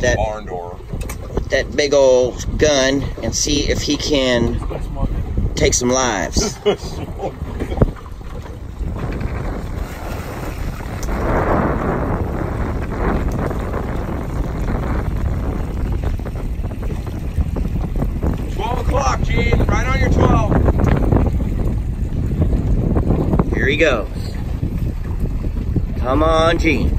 with that barn door. With that big old gun and see if he can take some lives. Twelve o'clock, Gene. Right on your twelve. Here he goes. Come on, Gene.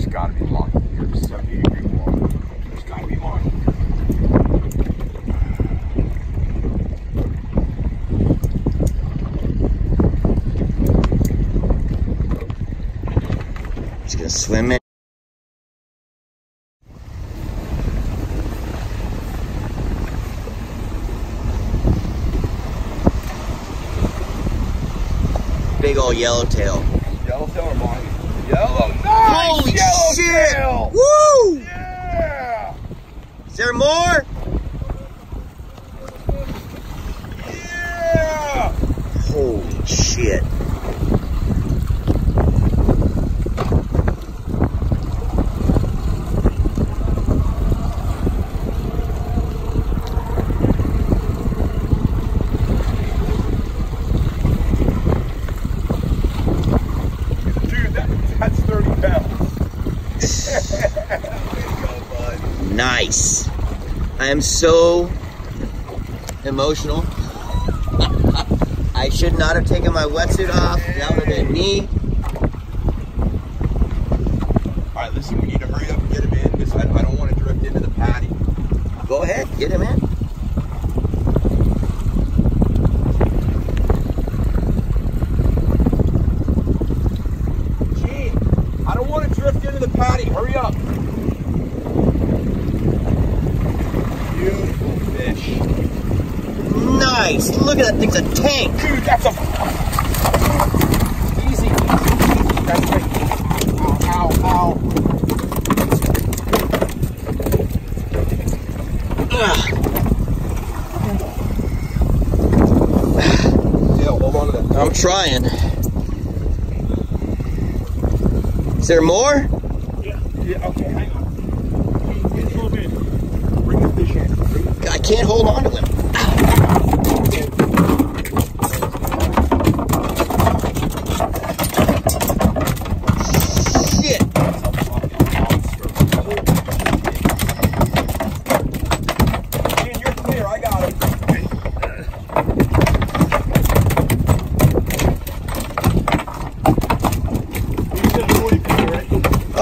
There's got to be one here. 70 degree water. There's got to be one. He's gonna swim in. Big old yellowtail. Yellowtail or Bonnie? Yellow. Nice. Holy Yellowtail. shit! Woo! Yeah. Is there more? Yeah. Holy shit. Dude, that, that's 30 pounds. Way to go, bud. Nice. I am so emotional. I should not have taken my wetsuit off. That would have been me. All right, listen, we need to hurry up and get him in because I, I don't want to drift into the paddy. Go ahead, get him in. Gene, I don't want to drift into the paddy. Hurry up. Beautiful fish. Nice. Look at that thing's a tank. Dude, that's a. Easy, easy. That's right. Ow, ow, ow. Yeah, hold on to that. I'm trying. Is there more? Yeah, yeah, okay, hang on. Get a little bit. Bring the fish in. Bring the I can't hold on to him.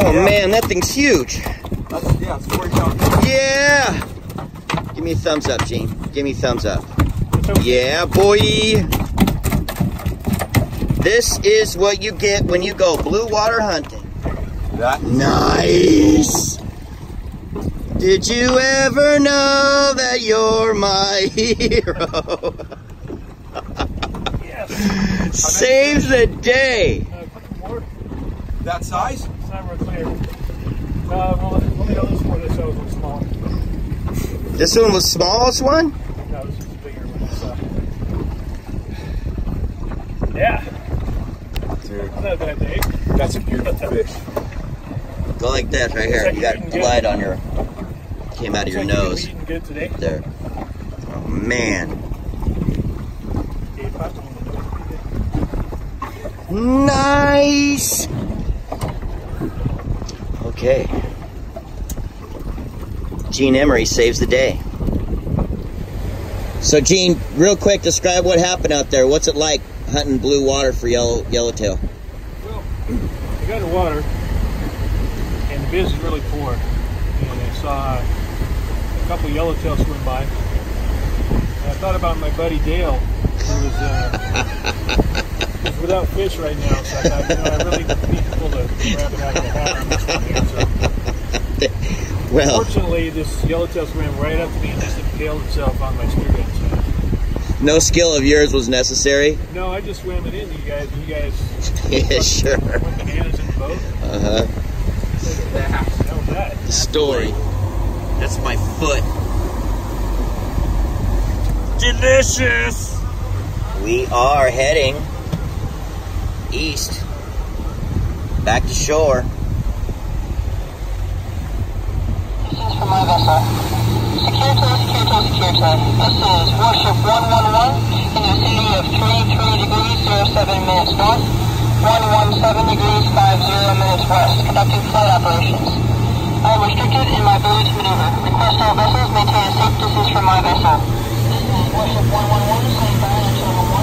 Oh, man, that thing's huge. That's, yeah, it's 40 pounds. Yeah. Give me a thumbs up, Gene. Give me a thumbs up. Yeah, boy. This is what you get when you go blue water hunting. That Nice. Did you ever know that you're my hero? yes. Saves the day. that size? It's not real clear. Uh, well, let me know this one. This was small. This one was smallest one? No, this is a bigger one. So. Yeah, Dude, not a bad that's a beautiful fish. Go like this right here. You got blood on your came out of your nose. You've been eating good today. There. Oh man. Yeah, you popped one. Nice. Okay. Gene Emery saves the day. So Gene, real quick, describe what happened out there. What's it like hunting blue water for yellow yellowtail? Well, I got in the water, and the viz is really poor. And I saw a couple yellowtail swim by. And I thought about my buddy Dale, who was, uh, without fish right now. So I thought, you know, I really need to pull the rabbit out of the hat on this one here. So Well, fortunately, this yellowtail swam right up to me and just impaled itself on my spearhead. So, no skill of yours was necessary. no, I just swam it in. You guys, you guys yeah, sure. went bananas in the boat. Uh huh. That was that. The story. That's my foot. delicious. We are heading east, back to shore. This is for my vessel. This is Warship 111 in the vicinity of 33 degrees 07 minutes north, 117 degrees 50 minutes west, conducting flight operations. I am restricted in my ability to maneuver. Request vessels maintain a safe distance from my vessel. This is Warship 111, saying bye until 1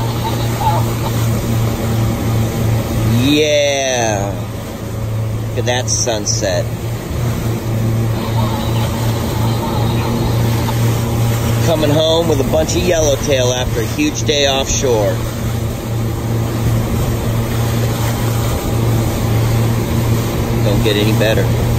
out. Yeah. Look at that sunset. Coming home with a bunch of yellowtail after a huge day offshore. Don't get any better.